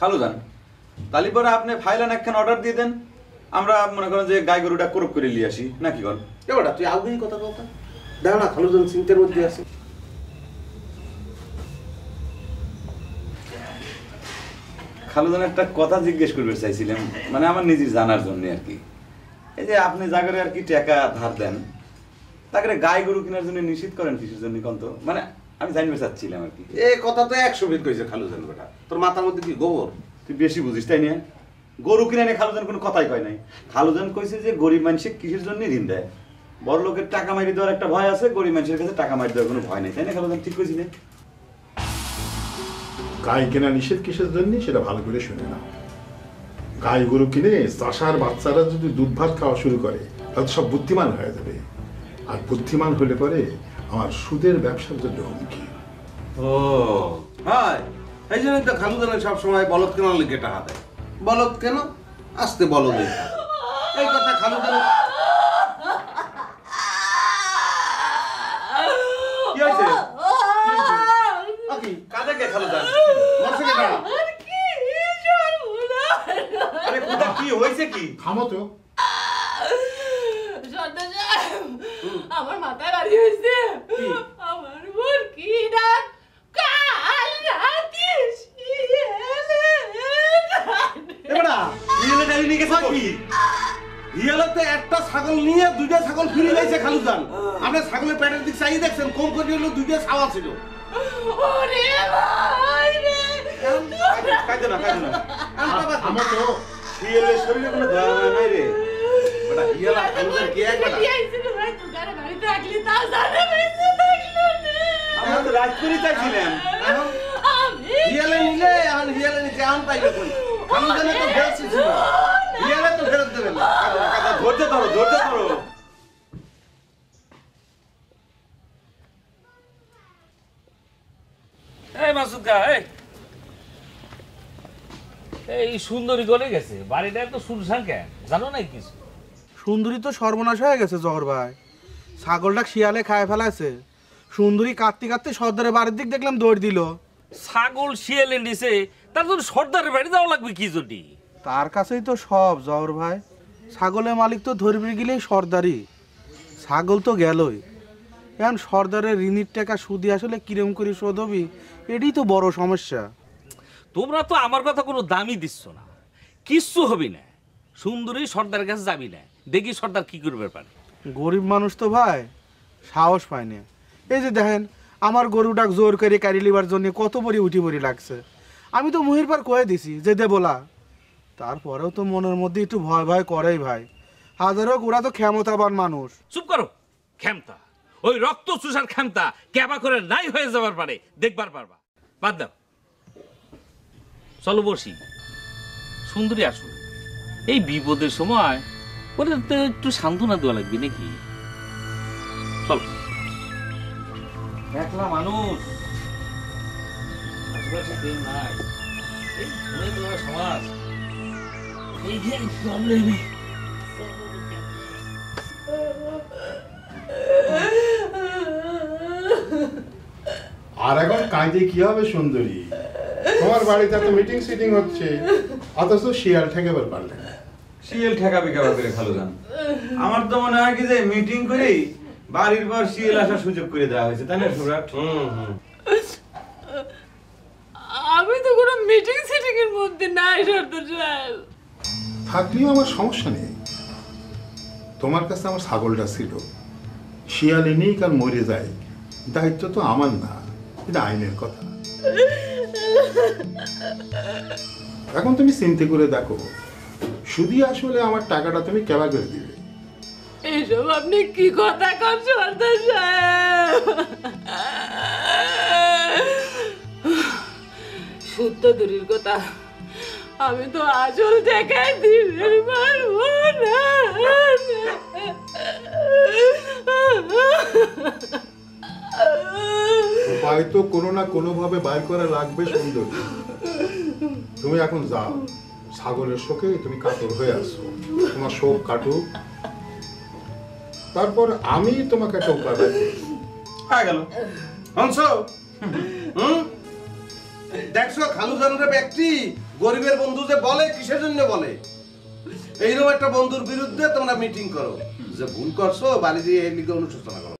খালু যান তালি পরে আপনি ফাইলান একখান অর্ডার দিয়ে দেন। আমরা মনে করেন যে গাই গরুটা করক করে নিয়ে আসি নাকি বল? এবারটা তুই আগুই কথা কথা দেখ না খালুজন চিন্তার মধ্যে আছে। খালুদান একটা কথা জিজ্ঞেস করবে চাইছিলাম মানে আমার নিজের জানার জন্য আর কি। এই যে আপনি জাগরে আর কি টাকা ধার দেন তাকে গাই গরু কেনার জন্য নিশ্চিত করেন কিসের জন্য কন্ত? মানে আমি জানতে চাচ্ছিলাম আর কি। এই কথা তো একশো বিদ কইছে খালুজন বেটা। তোর মাথার মধ্যে কি গোবর? তুই বেশি বুঝিস তাই না? গরু কিনে নিয়ে খালুদান কোনো কথাই কয় নাই। খালুদান কইছে যে গরিব মানুষে কিসের জন্য ঋণ দেয়? বড় লোকের টাকা মারি দেওয়ার একটা ভয় আছে গরিব মানুষের কাছে টাকা মারি দেওয়ার কোনো ভয় নেই। তাই না খালুদান ঠিক কইছি না। গাই কেনা নিষেধ কিসের জন্য? সেটা ভালো করে শুনে না গাই গরু কিনে চাষার বাচ্চারা যদি দুধ ভাত খাওয়া শুরু করে তাহলে সব বুদ্ধিমান হয়ে যাবে। আর বুদ্ধিমান হলে পরে আমার সুদের ব্যবসার জন্য হুমকি ও হয় এই জন্য তো খালুদানের সব সময় বলদ কেন লিখে টাকা দেয় বলদ কেন? আসতে বলদ এই কথা কোথা কি হয়েছে কি? থামো তো সর্দার সাহেব, আমার মাথায় বাড়ি হয়েছে। আমার মুরগি ডাক? কাল রাতে শিয়ালে এবারা ডালি নিয়ে গেছে কি? হিয়ালতে একটা ছাগল নিয়ে দুইটা ছাগল ফিরে গেছে খালুদান আপনার ছাগলের পেটের দিক চাই দেখছেন কম করে হলো দুইটা ছাওয়া ছিল। ওরে ভাই রে কাইদো না কাইদো না থামো তো হিয়ালের শরীরে কোনো দয়া নাই রে। বেটা কে এক বেটা দিয়েছিল ভাই তুকারে বাড়ি থাকলি তা জানে বেঁচে থাকল আমরা তো রাজ চাইছিলাম। হিয়ালে নিলে এখন হিয়ালে নিতে আন পাইবে কোন? খালুদানে তো ফেরত ছিল হিয়ালে তো ফেরত দেবে না। কাঁদো না, কাঁদো না, ধৈর্য ধরো ধৈর্য ধরো। এই মাসুদ কা এই। এই সুন্দরী গলে গেছে। বাড়িটা এত শুনশান কেন? জানো না কিছু? সুন্দরী তো সর্বনাশ হয়ে গেছে জহর ভাই। ছাগলটা শিয়ালে খায় ফেলাছে সুন্দরী কাঁদতে কাঁদতে সর্দারের বাড়ির দিক দেখলাম দৌড় দিল। ছাগল শিয়ালে নিছে তার জন্য সর্দারের বাড়ি যাওয়া লাগবে কি জন্য? তার কাছেই তো সব জহর ভাই। ছাগলের মালিক তো ধরবে গেলেই সর্দারি ছাগল তো গেলই। এখন সর্দারের ঋণের টাকা সুদি আসলে কিরম করে শোধ হবি এটাই তো বড় সমস্যা। তোমরা তো আমার কথা কোনো দামই দিচ্ছ না। কিচ্ছু হবি না। সুন্দরী সর্দারের কাছে যাবি না। দেখি সর্দার কি করবে পারে। গরিব মানুষ তো ভাই সাহস পায় না। এই যে দেখেন আমার গরুটাক জোর করে কারি লিবার জন্য কত বড়ি উঠি বড়ি লাগছে। আমি তো মুহির পার কয়ে দিছি যে দে বলা। তারপরেও তো মনের মধ্যে একটু ভয় ভয় করেই ভাই। হাজার হোক ওরা তো ক্ষমতাবান মানুষ। চুপ করো ক্ষমতা। ওই রক্ত চুষার ক্ষমতা ক্যাবা করে নাই হয়ে যাবার পারে দেখবার পারবা। বাদ দাও। চলো বসি। সুন্দরী আসুন। এই বিপদের সময় ওরে তো একটু সান্ত্বনা দেওয়া লাগবে নাকি? চলো। একলা মানুষ। আশেপাশে কেউ নাই। এই ঘুরে দেওয়া সমাজ। এই যে প্রবলেমে আর এখন কাঁদে কি হবে সুন্দরী? তোমার বাড়িতে এত মিটিং সিটিং হচ্ছে। অথচ শিয়াল ঠেকাবার পারলে না। শিয়াল ঠেকাবে কেবা করে খালুদান আমার তো মনে হয় কি যে মিটিং করেই বাড়ির পর শিয়াল আসার সুযোগ করে দেওয়া হয়েছে তাই না সুরাট হুম হুম। আমি তো কোনো মিটিং সিটিং এর মধ্যে নাই সর্দার সাহেব। থাকলেও আমার সমস্যা নেই। তোমার কাছে আমার ছাগলটা ছিল। শিয়াল এনেই কাল মরে যায়। দায়িত্ব তো আমার না এটা আইনের কথা। এখন তুমি চিন্তা করে দেখো। শুধু আসলে আমার টাকাটা তুমি কেবা করে দিবে। এইসব আপনি কি কথা কন সর্দার সত্য দূরের কথা আমি তো আসল জায়গায় দিতে পারব না উপায় তো কোনো না কোনোভাবে বাইর করা লাগবে সুন্দর। তুমি এখন যাও। ছাগলের শোকে তুমি কাতর হয়ে আসো। তোমার শোক কাটুক। তারপর আমি তোমাকে একটা উপায়। হয়ে গেল। দেখছ খালুজানের ব্যক্তি গরিবের বন্ধু যে বলে, কিসের জন্য বলে? এইরকম একটা বন্ধুর বিরুদ্ধে তোমরা মিটিং করো। যে ভুল করছ, বাড়ি দিয়ে এই লিগে করো।